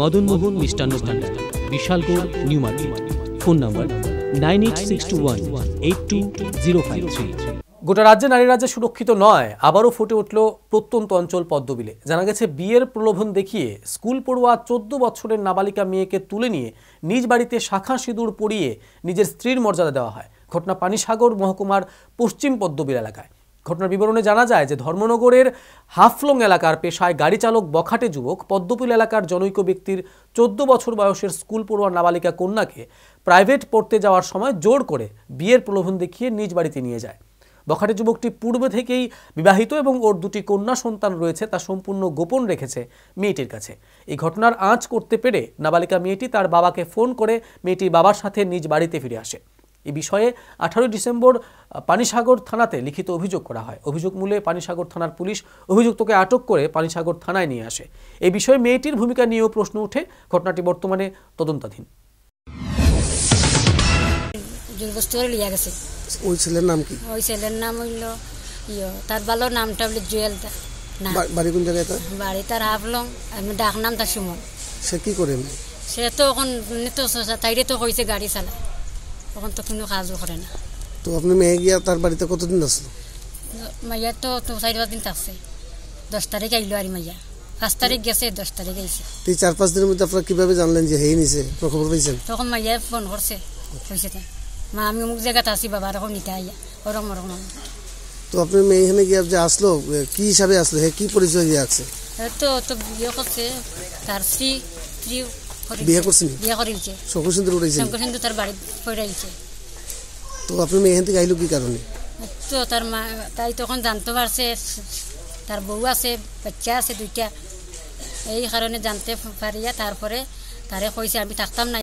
মদনমোহন মিষ্টান্ন ভান্ডার Bishalgarh new market. Phone number nine eight six two one, eight two zero five three. গোটা রাজ্যে নারী রাজ্যে সুরক্ষিত নয়, আবারও ফুটে উঠল প্রত্যন্ত অঞ্চল পদ্মবিলে। জানা গেছে, বিয়ের প্রলোভন দেখিয়ে স্কুল পড়ুয়া চোদ্দ বছরের নাবালিকা মেয়েকে তুলে নিয়ে নিজ বাড়িতে শাখা সিঁদুর পরিয়ে নিজের স্ত্রীর মর্যাদা দেওয়া হয়। ঘটনা পানিসাগর মহকুমার পশ্চিম পদ্মবিল এলাকায়। ঘটনার বিবরণে জানা যায় যে ধর্মনগরের হাফলং এলাকার পেশায় গাড়ি চালক বখাটে যুবক, পদ্মপুল এলাকার জনৈক ব্যক্তির চোদ্দ বছর বয়সের স্কুল পড়ুয়া নাবালিকা কন্যাকে প্রাইভেট পড়তে যাওয়ার সময় জোর করে বিয়ের প্রলোভন দেখিয়ে নিজ বাড়িতে নিয়ে যায়। বখাটে যুবকটি পূর্বে থেকেই বিবাহিত এবং ওর দুটি কন্যা সন্তান রয়েছে তা সম্পূর্ণ গোপন রেখেছে মেয়েটির কাছে। এই ঘটনার আঁচ করতে পেরে নাবালিকা মেয়েটি তার বাবাকে ফোন করে মেয়েটি বাবার সাথে নিজ বাড়িতে ফিরে আসে। এই বিষয়ে আঠারোই ডিসেম্বর পানিসাগর থানাতে লিখিত অভিযোগ করা হয়। অভিযোগ মূলে পানিসাগর থানার পুলিশ অভিযুক্তকে আটক করে পানিসাগর থানায় নিয়ে আসে। এই বিষয়ে মেয়েটির ভূমিকা নিয়েও প্রশ্ন ওঠে। ঘটনাটি বর্তমানে তদন্তাধীন। গেছে। ওই ছেলের নাম কি? ওই ছেলের নাম হইল ইয়। তার ভালো নামটা হইল জুয়েল বাড়ি কোন জায়গায় তার? বাড়ি তার হাফলং। আমি ডাক নাম তার সুমন। সে কি করে? সে তো এখন তো তাইরে তো কইছে গাড়ি চালায় তখন তো কোনো কাজও করে না। তো আপনি মেয়ে গিয়া তার বাড়িতে কতদিন আসলো? মাইয়া তো তো চারি পাঁচ দিন থাকছে দশ তারিখ আইলো আর মাইয়া। পাঁচ তারিখ গেছে দশ তারিখ আইছে। তো এই চার পাঁচ দিনের মধ্যে আপনারা কীভাবে জানলেন যে হেই নিছে? খবর পেয়েছেন তখন মাইয়া ফোন করছে কইছে মা আমি অমুক জায়গাতে আছি বাবা এখন নিতে আইয়া ওরকম ওরকম তো আপনি মেয়ে এখানে গিয়ে যে আসলো কি হিসাবে আসলো? হে কি পরিচয় দিয়ে আসছে তো তো বিয়ে করছে তার স্ত্রী স্ত্রী। বিয়ে করছেন? বিয়ে করিলছে শঙ্কর সুন্দর উঠেছেন শঙ্কর সিন্ধু তার বাড়ি পড়াইছে তো আপনি মেয়ে থেকে আইলো কি কারণে? তো তার মা তাই তখন জানতে পারছে তার বউ আছে বাচ্চা আছে দুইটা। এই কারণে জানতে পারিয়া তারপরে তারে কইছে আমি থাকতাম না।